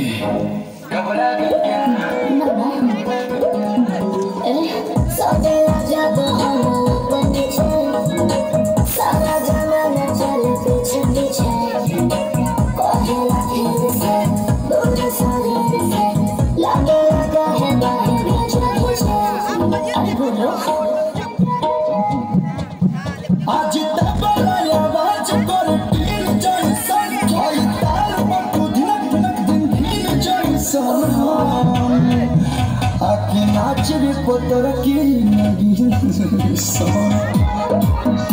Okay. what that I gave you. Sorry.